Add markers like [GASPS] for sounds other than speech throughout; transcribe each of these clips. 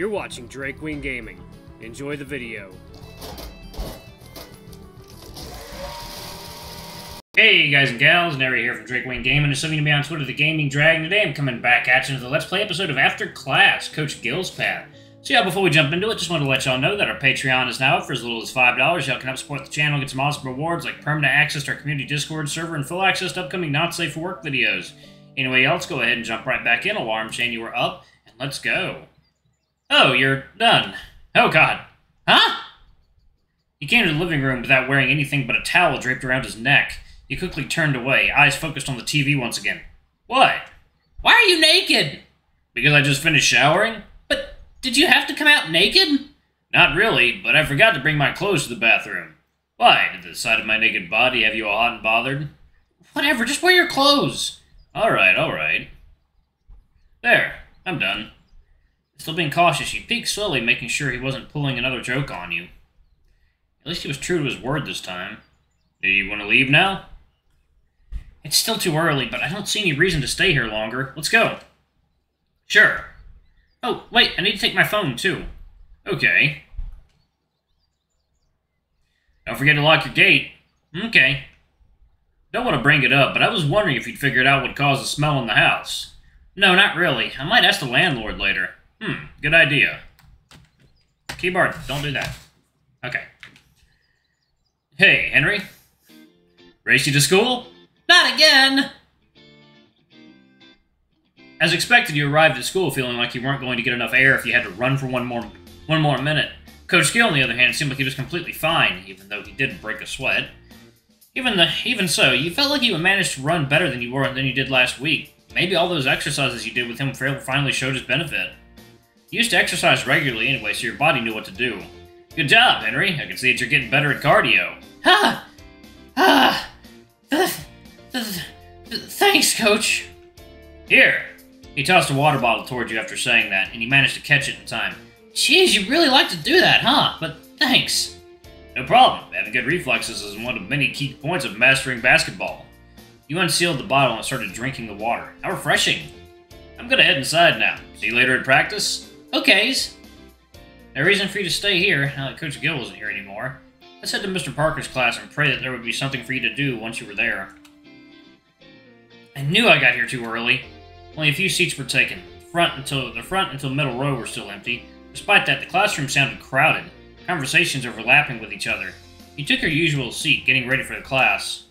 You're watching Drake Wing Gaming. Enjoy the video. Hey guys and gals, Nary here from Drake Wing Gaming, and something to be on Twitter, The Gaming Dragon. Today I'm coming back at you with a Let's Play episode of After Class, Coach Gil's Path. So yeah, before we jump into it, just want to let y'all know that our Patreon is now up for as little as $5. Y'all can help support the channel, get some awesome rewards like permanent access to our community Discord server and full access to upcoming Not Safe for Work videos. Anyway, y'all, let's go ahead and jump right back in, alarm chain you were up, and let's go. Oh, you're done. Oh god. Huh? He came to the living room without wearing anything but a towel draped around his neck. He quickly turned away, eyes focused on the TV once again. What? Why are you naked? Because I just finished showering? But did you have to come out naked? Not really, but I forgot to bring my clothes to the bathroom. Why? Did the sight of my naked body have you all hot and bothered? Whatever, just wear your clothes. Alright, alright. There, I'm done. Still being cautious, he peeked slowly, making sure he wasn't pulling another joke on you. At least he was true to his word this time. Do you want to leave now? It's still too early, but I don't see any reason to stay here longer. Let's go. Sure. Oh, wait, I need to take my phone, too. Okay. Don't forget to lock your gate. Okay. Don't want to bring it up, but I was wondering if you'd figured out what caused the smell in the house. No, not really. I might ask the landlord later. Hmm, good idea. Keyboard, don't do that. Okay. Hey, Henry. Race you to school? Not again! As expected, you arrived at school feeling like you weren't going to get enough air if you had to run for one more one more minute. Coach Gil, on the other hand, seemed like he was completely fine, even though he didn't break a sweat. Even the even so, you felt like you had managed to run better than you were than you did last week. Maybe all those exercises you did with him finally showed his benefit. You used to exercise regularly anyway, so your body knew what to do. Good job, Henry. I can see that you're getting better at cardio. Ha! Ah! Thanks, Coach. Here. He tossed a water bottle towards you after saying that, and you managed to catch it in time. Jeez, you really like to do that, huh? But thanks. No problem. Having good reflexes is one of many key points of mastering basketball. You unsealed the bottle and started drinking the water. How refreshing. I'm gonna head inside now. See you later at practice? Okays. No reason for you to stay here, now that Coach Gil isn't here anymore. Let's head to Mr. Parker's class and pray that there would be something for you to do once you were there. I knew I got here too early. Only a few seats were taken. Front until the front until middle row were still empty. Despite that, the classroom sounded crowded, conversations overlapping with each other. You took your usual seat, getting ready for the class.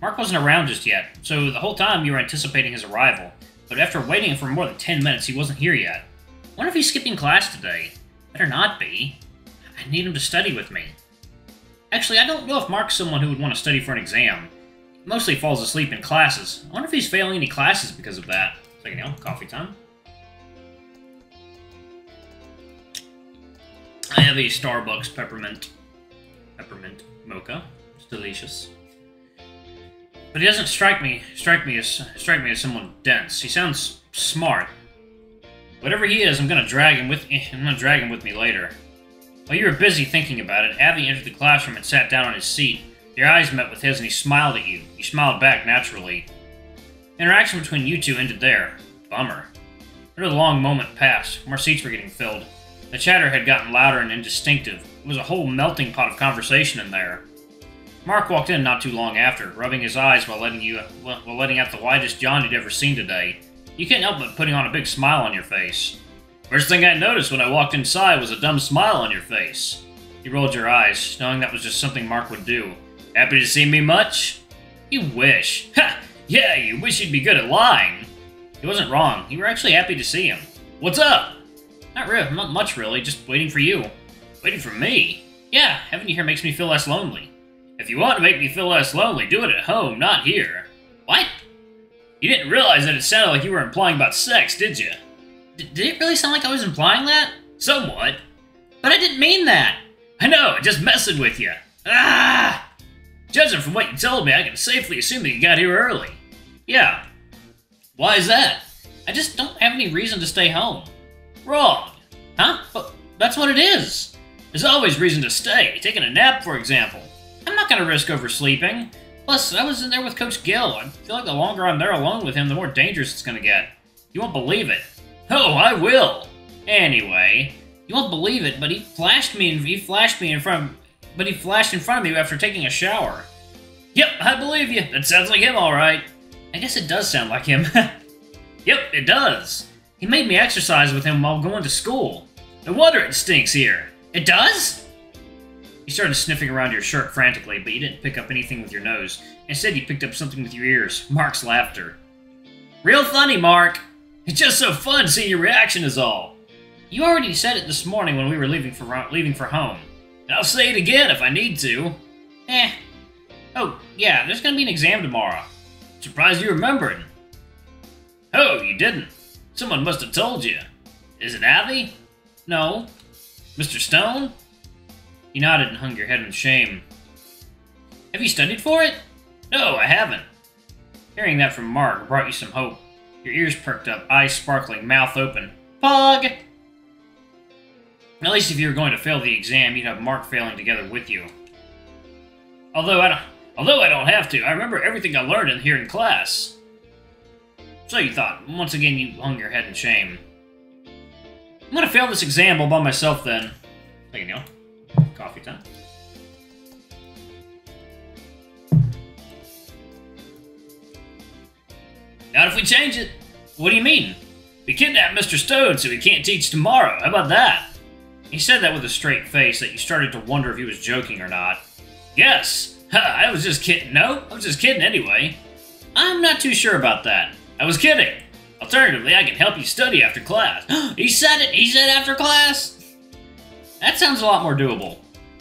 Mark wasn't around just yet, so the whole time you were anticipating his arrival. But after waiting for more than 10 minutes, he wasn't here yet. Wonder if he's skipping class today. Better not be. I need him to study with me. Actually, I don't know if Mark's someone who would want to study for an exam. He mostly falls asleep in classes. I wonder if he's failing any classes because of that. Second now, coffee time. I have a Starbucks peppermint peppermint mocha. It's delicious. But he doesn't strike me strike me as strike me as someone dense. He sounds smart. Whatever he is, I'm gonna drag him with eh, I'm gonna drag him with me later. While you were busy thinking about it, Avi entered the classroom and sat down on his seat. Your eyes met with his and he smiled at you. You smiled back naturally. Interaction between you two ended there. Bummer. Another long moment passed. More seats were getting filled. The chatter had gotten louder and indistinctive. It was a whole melting pot of conversation in there. Mark walked in not too long after, rubbing his eyes while letting you while letting out the widest yawn you'd ever seen today. You can't help but putting on a big smile on your face. First thing I noticed when I walked inside was a dumb smile on your face. You rolled your eyes, knowing that was just something Mark would do. Happy to see me much? You wish. Ha! Yeah, you wish you'd be good at lying. He wasn't wrong. You were actually happy to see him. What's up? Not real, not much really, just waiting for you. Waiting for me? Yeah, having you here makes me feel less lonely. If you want to make me feel less lonely, do it at home, not here. You didn't realize that it sounded like you were implying about sex, did you? D did it really sound like I was implying that? Somewhat. But I didn't mean that. I know, just messing with you. Ah! Judging from what you told me, I can safely assume that you got here early. Yeah. Why is that? I just don't have any reason to stay home. Wrong. Huh? But that's what it is. There's always reason to stay. Taking a nap, for example. I'm not going to risk oversleeping. Plus, I was in there with Coach Gil. I feel like the longer I'm there alone with him, the more dangerous it's to get. You won't believe it. Oh, I will. Anyway, you won't believe it, but he flashed me. and He flashed me in front. Of, but he flashed in front of me after taking a shower. Yep, I believe you. That sounds like him, all right. I guess it does sound like him. [LAUGHS] yep, it does. He made me exercise with him while going to school. No wonder it stinks here. It does? You started sniffing around your shirt frantically, but you didn't pick up anything with your nose. Instead, you picked up something with your ears. Mark's laughter. Real funny, Mark. It's just so fun seeing your reaction is all. You already said it this morning when we were leaving for leaving for home. And I'll say it again if I need to. Eh. Oh, yeah, there's gonna be an exam tomorrow. Surprised you remembered. Oh, you didn't. Someone must have told you. Is it Abby? No. Mr. Stone? You nodded and hung your head in shame. Have you studied for it? No, I haven't. Hearing that from Mark brought you some hope. Your ears perked up, eyes sparkling, mouth open. Pog! At least if you were going to fail the exam, you'd have Mark failing together with you. Although I don't, although I don't have to, I remember everything I learned in here in class. So you thought. Once again, you hung your head in shame. I'm gonna fail this exam all by myself then. Thank you. Coffee time. Not if we change it. What do you mean? We kidnapped Mr. Stone so he can't teach tomorrow. How about that? He said that with a straight face that you started to wonder if he was joking or not. Yes. I was just kidding. No, I was just kidding anyway. I'm not too sure about that. I was kidding. Alternatively, I can help you study after class. [GASPS] he said it! He said after class! That sounds a lot more doable.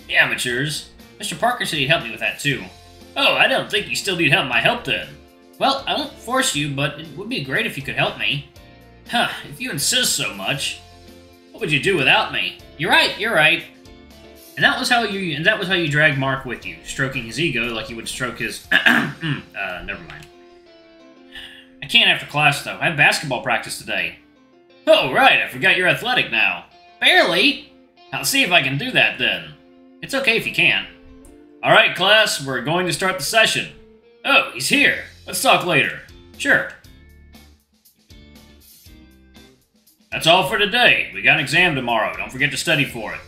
Amateurs. Mr. Parker said he'd help me with that too. Oh, I don't think you still need help my help then. Well, I won't force you, but it would be great if you could help me. Huh, if you insist so much. What would you do without me? You're right, you're right. And that was how you and that was how you dragged Mark with you, stroking his ego like you would stroke his [CLEARS THROAT] uh, never mind. I can't after class though. I have basketball practice today. Oh right, I forgot you're athletic now. Barely. I'll see if I can do that then. It's okay if you can't. Alright, class, we're going to start the session. Oh, he's here. Let's talk later. Sure. That's all for today. We got an exam tomorrow. Don't forget to study for it.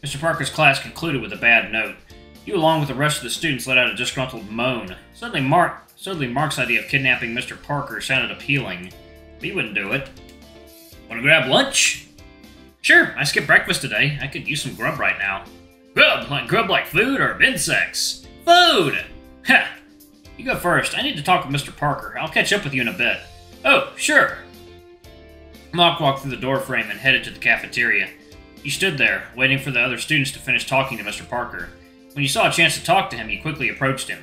Mr. Parker's class concluded with a bad note. You, along with the rest of the students, let out a disgruntled moan. Suddenly, Mark, suddenly Mark's idea of kidnapping Mr. Parker sounded appealing. But he wouldn't do it. Want to grab lunch? Sure, I skipped breakfast today. I could use some grub right now. Grub? Like grub like food or insects? Food! Ha! You go first. I need to talk with Mr. Parker. I'll catch up with you in a bit. Oh, sure. Mark walked through the doorframe and headed to the cafeteria. He stood there, waiting for the other students to finish talking to Mr. Parker. When you saw a chance to talk to him, you quickly approached him.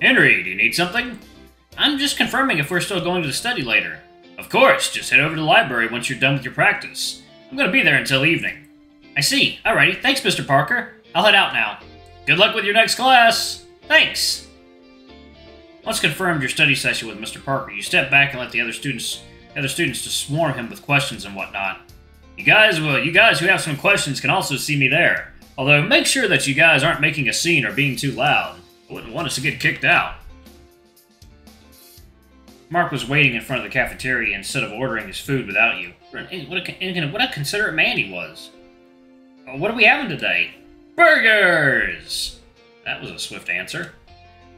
Henry, do you need something? I'm just confirming if we're still going to the study later. Of course, just head over to the library once you're done with your practice. I'm going to be there until evening. I see. Alrighty, thanks, Mr. Parker. I'll head out now. Good luck with your next class. Thanks. Once confirmed your study session with Mr. Parker, you step back and let the other students other students to swarm him with questions and whatnot. You guys, well, you guys who have some questions can also see me there. Although, make sure that you guys aren't making a scene or being too loud. I wouldn't want us to get kicked out. Mark was waiting in front of the cafeteria instead of ordering his food without you. What a, what a considerate man he was. What are we having today? Burgers! That was a swift answer.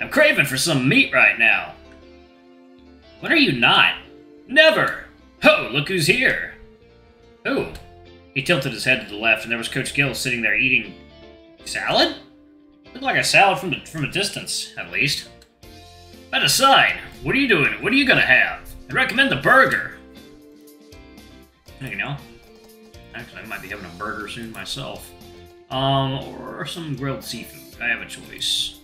I'm craving for some meat right now. When are you not? Never! Oh, look who's here! Who? He tilted his head to the left, and there was Coach Gil sitting there eating salad? Looked like a salad from the, from a distance, at least. That aside, what are you doing? What are you gonna have? I recommend the burger. You know, actually, I might be having a burger soon myself. Um, or some grilled seafood. I have a choice.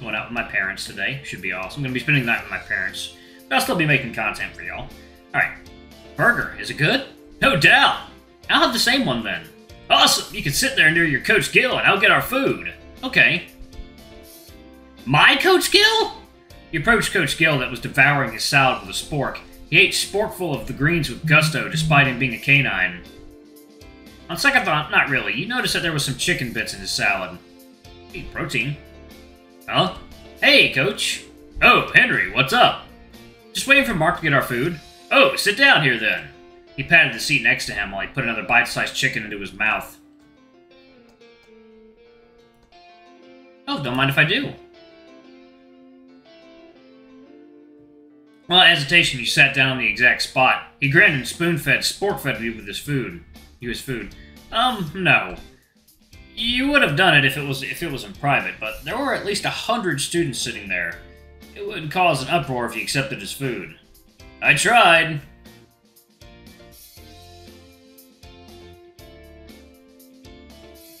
Going out with my parents today. Should be awesome. I'm gonna be spending the night with my parents. But I'll still be making content for y'all. Alright. Burger, is it good? No doubt. I'll have the same one then. Awesome. You can sit there near your Coach Gil and I'll get our food. Okay. My Coach Gil? He approached Coach Gil that was devouring his salad with a spork. He ate sporkful of the greens with gusto, despite him being a canine. On second thought, not really. You noticed that there was some chicken bits in his salad. Hey, protein. Huh? Hey, Coach. Oh, Henry, what's up? Just waiting for Mark to get our food. Oh, sit down here then. He patted the seat next to him while he put another bite-sized chicken into his mouth. Oh, don't mind if I do. Without hesitation, he sat down on the exact spot. He grinned and spoon-fed, spork-fed me with his food. His food. Um, no. You would have done it if it was if it was in private, but there were at least a hundred students sitting there. It wouldn't cause an uproar if you accepted his food. I tried.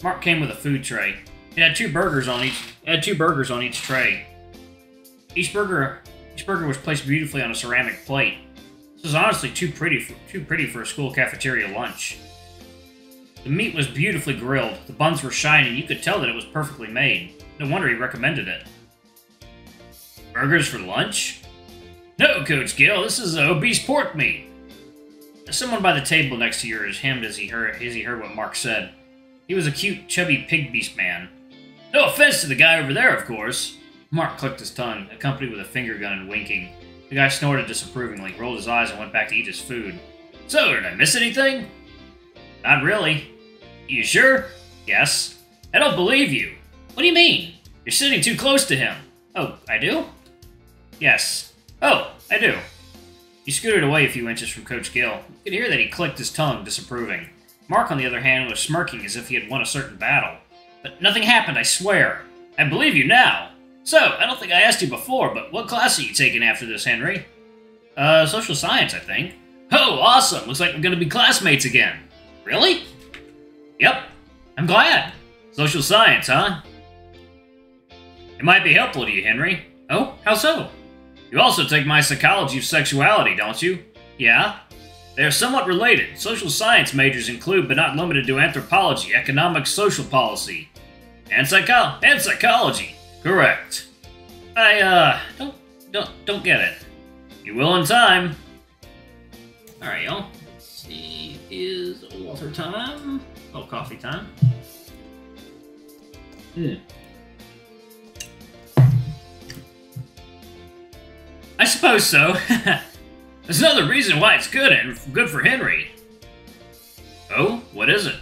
Mark came with a food tray. It had two burgers on each. It had two burgers on each tray. Each burger, each burger was placed beautifully on a ceramic plate. This was honestly too pretty for too pretty for a school cafeteria lunch. The meat was beautifully grilled. The buns were shiny. You could tell that it was perfectly made. No wonder he recommended it. Burgers for lunch? No, Coach Gil. This is obese pork meat. Someone by the table next to yours hemmed as he heard as he heard what Mark said. He was a cute, chubby pig beast man. No offense to the guy over there, of course. Mark clicked his tongue, accompanied with a finger gun and winking. The guy snorted disapprovingly, rolled his eyes, and went back to eat his food. So, did I miss anything? Not really. You sure? Yes. I don't believe you. What do you mean? You're sitting too close to him. Oh, I do? Yes. Oh, I do. He scooted away a few inches from Coach Gil. You could hear that he clicked his tongue, disapproving. Mark, on the other hand, was smirking as if he had won a certain battle. But nothing happened, I swear. I believe you now. So, I don't think I asked you before, but what class are you taking after this, Henry? Uh, social science, I think. Oh, awesome! Looks like we're gonna be classmates again. Really? Yep. I'm glad. Social science, huh? It might be helpful to you, Henry. Oh, how so? You also take my psychology of sexuality, don't you? Yeah. They are somewhat related. Social science majors include, but not limited to, anthropology, economics, social policy, and psycho and psychology. Correct. I uh don't don't don't get it. You will in time. All right, y'all. See, is water time? Oh, coffee time. Hmm. I suppose so. [LAUGHS] There's another reason why it's good and good for Henry. Oh, what is it?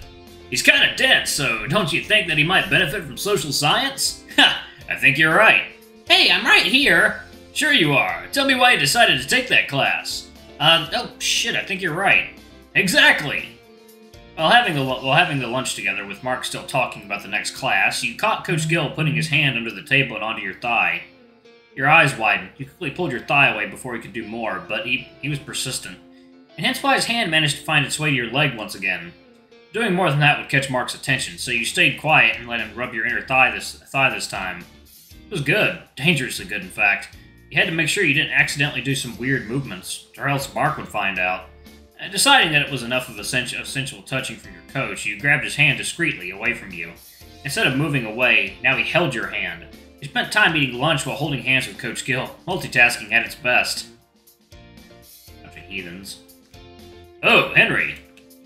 He's kind of dense, so don't you think that he might benefit from social science? Ha! [LAUGHS] I think you're right. Hey, I'm right here. Sure you are. Tell me why you decided to take that class. Uh, oh shit, I think you're right. Exactly. While having the while having the lunch together, with Mark still talking about the next class, you caught Coach Gil putting his hand under the table and onto your thigh. Your eyes widened. You quickly pulled your thigh away before he could do more, but he, he was persistent. And hence why his hand managed to find its way to your leg once again. Doing more than that would catch Mark's attention, so you stayed quiet and let him rub your inner thigh this, thigh this time. It was good. Dangerously good, in fact. You had to make sure you didn't accidentally do some weird movements, or else Mark would find out. And deciding that it was enough of a sensual touching for your coach, you grabbed his hand discreetly away from you. Instead of moving away, now he held your hand, he spent time eating lunch while holding hands with Coach Gil. Multitasking at its best. Bunch of heathens. Oh, Henry.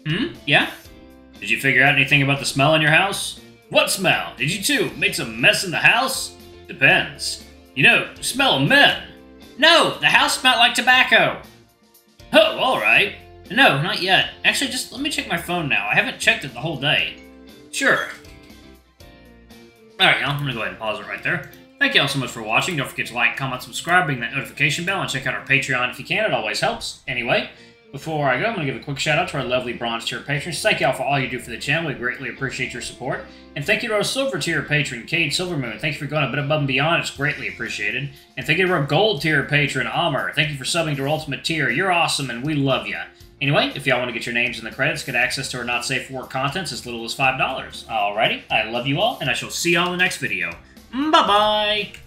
Hmm? Yeah? Did you figure out anything about the smell in your house? What smell? Did you too make some mess in the house? Depends. You know, smell of men. No, the house smelled like tobacco. Oh, alright. No, not yet. Actually, just let me check my phone now. I haven't checked it the whole day. Sure. Alright, y'all, I'm gonna go ahead and pause it right there. Thank y'all so much for watching. Don't forget to like, comment, subscribe, ring that notification bell, and check out our Patreon if you can. It always helps. Anyway, before I go, I'm going to give a quick shout out to our lovely bronze tier patrons. Thank y'all for all you do for the channel. We greatly appreciate your support. And thank you to our silver tier patron, Cade Silvermoon. Thank you for going a bit above and beyond. It's greatly appreciated. And thank you to our gold tier patron, Amr. Thank you for subbing to our ultimate tier. You're awesome and we love you. Anyway, if y'all want to get your names in the credits, get access to our not safe for work contents as little as $5. Alrighty, I love you all, and I shall see y'all in the next video. Bye-bye!